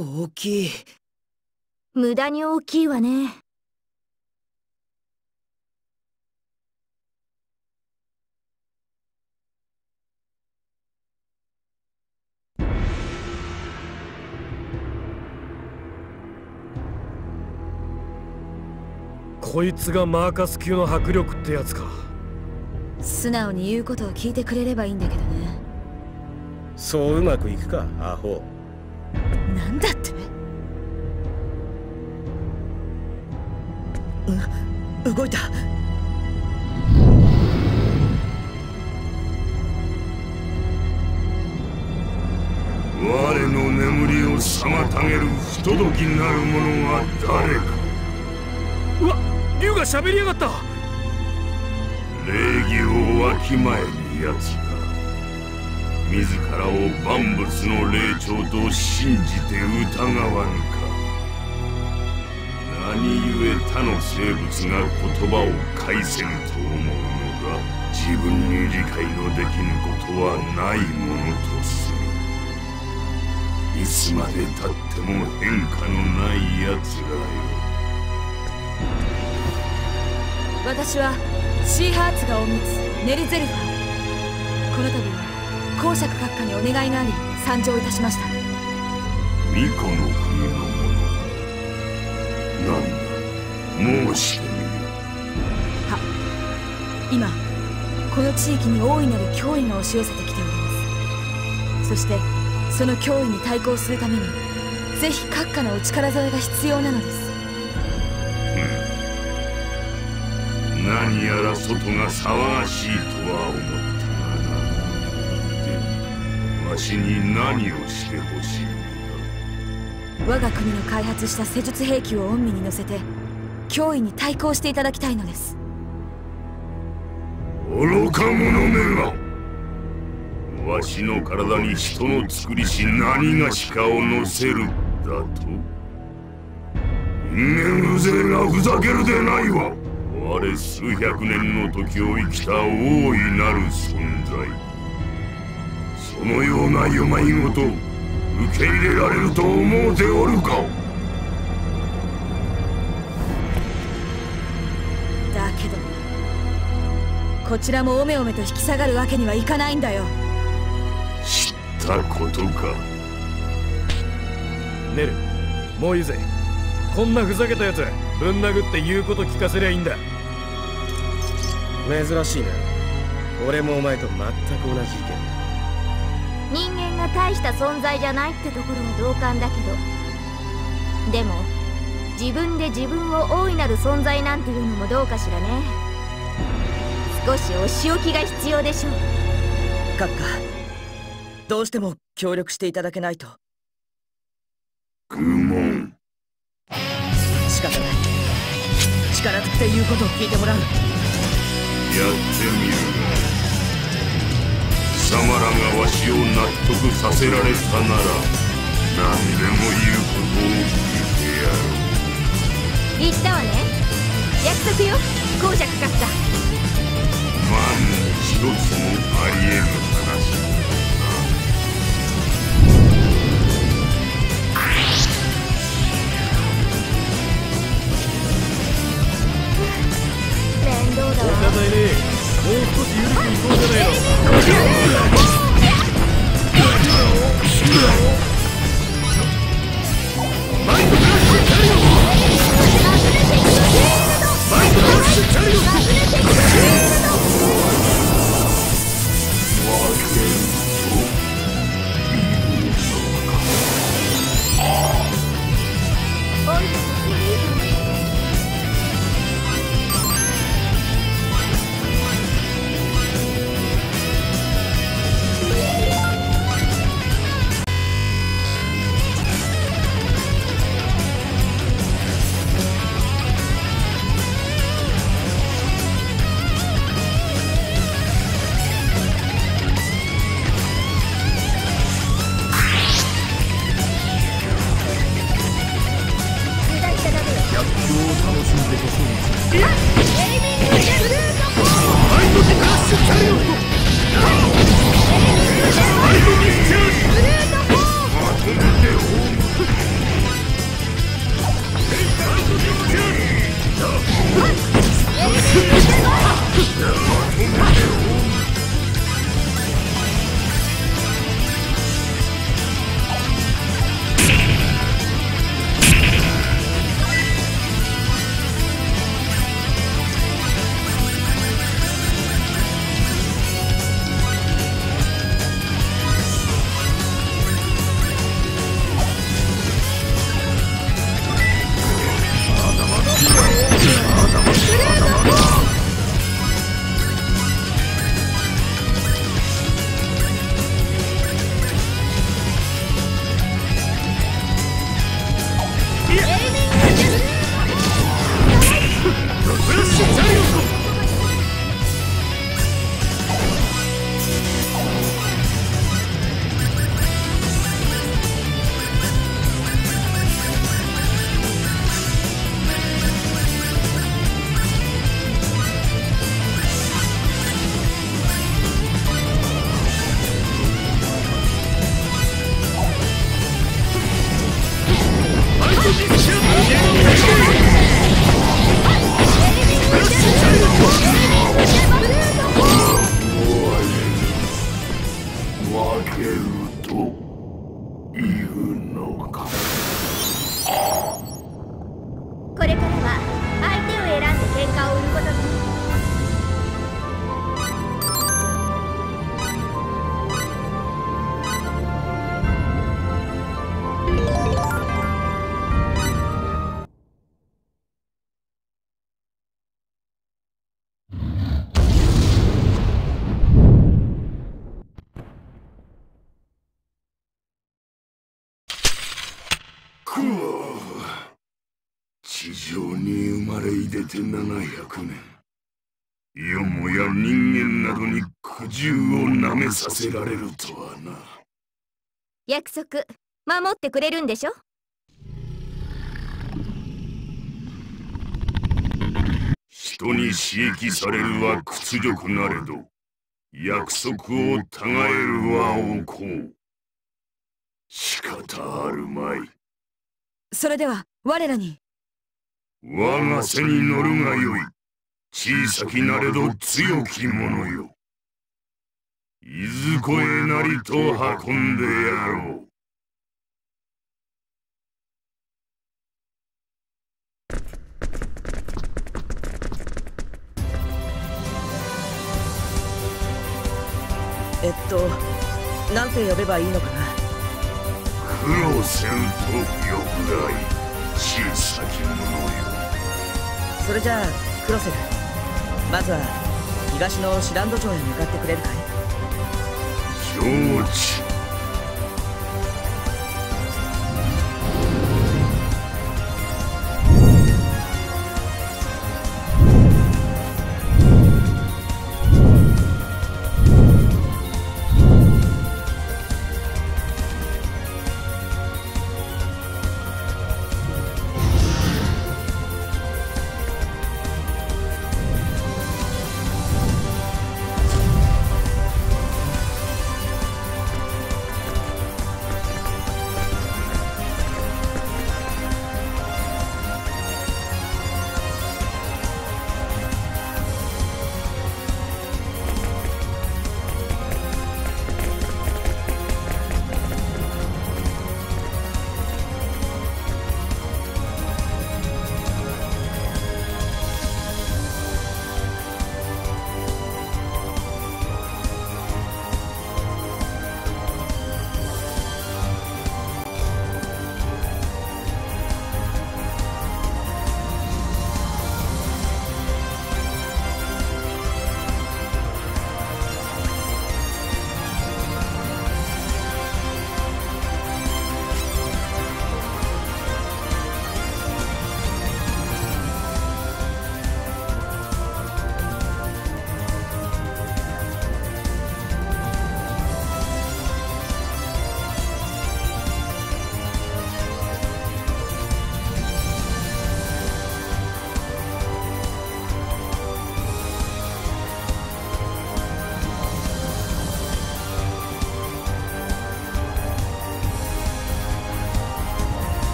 大きい。無駄に大きいわね。こいつがマーカス級の迫力ってやつか。素直に言うことを聞いてくれればいいんだけどね。そううまくいくかアホなんだって？う動いた。我の眠りを妨げる不届きなる者は誰か？うわ竜が喋りやがった。礼儀をわきまえる奴。が自らを万物の霊長と信じて疑わぬか。何故他の生物が言葉を返せぬと思うのだ。自分に理解のできぬことはないものとする。いつまでたっても変化のない奴らよ。私はシーハーツがお持つネルゼルファー。この度は公爵閣下にお願いがあり参上いたしました。巫女の国の者なんだ？申してみよは今この地域に大いなる脅威が押し寄せてきております。そしてその脅威に対抗するためにぜひ閣下のお力添えが必要なのです。何やら外が騒がしいとは思ったがなでわしに何をしてほしい我が国の開発した施術兵器を御身に乗せて脅威に対抗していただきたいのです。愚か者めがわしの体に人の作りし何がしかを乗せるだと。人間風情がふざけるでないわ。我数百年の時を生きた大いなる存在そのようなゆまいごと受け入れられると思うておるかだけどこちらもおめおめと引き下がるわけにはいかないんだよ。知ったことか。ネルもういいぜ。こんなふざけたやつぶん殴って言うこと聞かせりゃいいんだ。珍しいな。俺もお前と全く同じ意見人間が大した存在じゃないってところは同感だけどでも自分で自分を大いなる存在なんていうのもどうかしらね。少しお仕置きが必要でしょう。閣下どうしても協力していただけないと。愚問。仕方ない。力ずくで言うことを聞いてもらう。やってみる。が貴様らがわしを納得させられたなら何でも言うことを聞いてやる言ったわね。約束よ。公爵閣下万一つもありえぬ話面倒だわ。仕方ねえもう少し緩くいこうじゃないの 地上に生まれいでて700年。よもや人間などに苦渋をなめさせられるとはな。約束守ってくれるんでしょ？人に刺激されるは屈辱なれど約束をたがえるはおこう。仕方あるまいそれでは我らに。我が背に乗るがよい。小さきなれど強き者よ。いずこへなりと運んでやろう。えっとなんて呼べばいいのかな？苦労せんとよくらい小さき者よそれじゃあクロセルまずは東のシランド町へ向かってくれるかい？承知。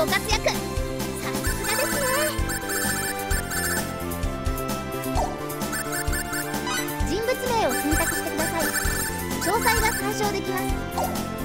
ご活躍。さすがですね。人物名を選択してください。詳細が参照できます。